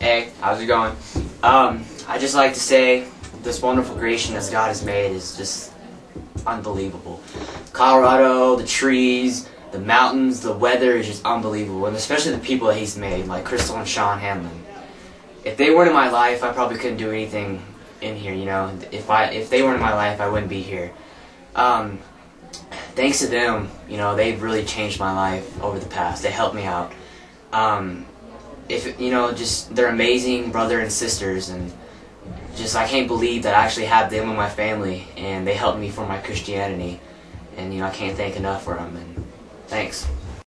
Hey, how's it going? Um, I just like to say this wonderful creation that God has made is just unbelievable. Colorado, the trees, the mountains, the weather is just unbelievable, and especially the people that He's made, like Krystal and Sean Hanlon. If they weren't in my life, I probably couldn't do anything in here. You know, if I if they weren't in my life, I wouldn't be here. Um, thanks to them, you know, they've really changed my life over the past. They helped me out. Um, if you know, just they're amazing brother and sisters, and just I can't believe that I actually have them in my family, and they helped me for my Christianity, and you know I can't thank enough for them. And thanks.